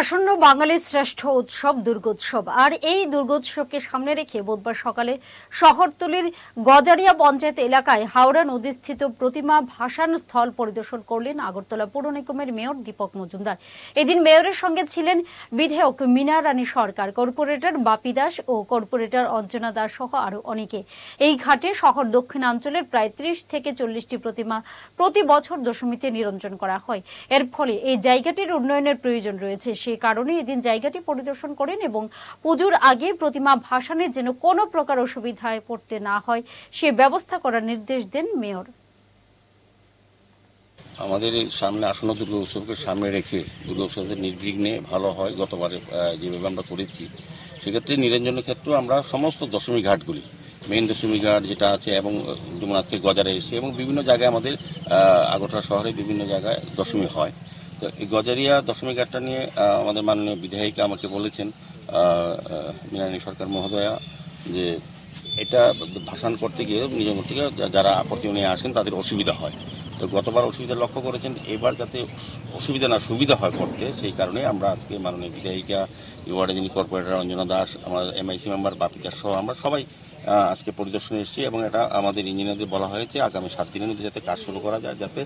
আসন্ন বাঙালির শ্রেষ্ঠ উৎসব দুর্গোৎসব। আর এই দুর্গোৎসবকে সামনে রেখে বুধবার সকালে শহরতলির গজারিয়া পঞ্চায়েত এলাকায় হাওড়া নদীস্থিত প্রতিমা ভাসান স্থল পরিদর্শন করলেন আগরতলা পৌর নিগমের মেয়র দীপক মজুমদার। এদিন মেয়রের সঙ্গে ছিলেন বিধায়ক মীনা রানী সরকার, কর্পোরেটর বাপি দাস ও কর্পোরেটর অঞ্জনা দাস সহ আরও অনেকে। এই ঘাটে শহর দক্ষিণাঞ্চলের প্রায় ত্রিশ থেকে চল্লিশটি প্রতিমা প্রতি বছর দশমীতে নিরঞ্জন করা হয়। এর ফলে এই জায়গাটির উন্নয়নের প্রয়োজন রয়েছে। সে কারণে এদিন জায়গাটি পরিদর্শন করেন এবং পুজোর আগে প্রতিমা ভাসানের যেন কোনো প্রকার অসুবিধায় পড়তে না হয় সে ব্যবস্থা করার নির্দেশ দেন মেয়র। আমাদের সামনে আসন্ন দুর্গা উৎসবকে সামনে রেখে দুর্গা উৎসবের নির্বিঘ্নে ভালো হয় গতবারে যেভাবে আমরা করেছি সেক্ষেত্রে নিরঞ্জনের ক্ষেত্রেও আমরা সমস্ত দশমী ঘাটগুলি মেইন দশমী ঘাট যেটা আছে এবং আহ, যেমন আজকে গজারে এসে এবং বিভিন্ন জায়গায় আমাদের আগরতলা শহরে বিভিন্ন জায়গায় দশমী হয়। এই গজারিয়া দশমী ঘাটটা নিয়ে আমাদের মাননীয় বিধায়িকা আমাকে বলেছেন আহ, সরকার মহোদয়া যে এটা ভাসান করতে গিয়ে নিজ থেকে যারা আপত্তি নিয়ে আসেন তাদের অসুবিধা হয়। তো গতবার অসুবিধা লক্ষ্য করেছেন এবার যাতে অসুবিধা না সুবিধা হয় করতে সেই কারণে আমরা আজকে মাননীয় বিধায়িকা ওয়ার্ডে যিনি কর্পোরেটর অঞ্জনা দাস আমার এমআইসি মেম্বার বাপিতা সহ আমরা সবাই আজকে পরিদর্শনে এসেছি এবং এটা আমাদের ইঞ্জিনিয়ারদের বলা হয়েছে আগামী সাত দিনের মধ্যে যাতে কাজ শুরু করা যায় যাতে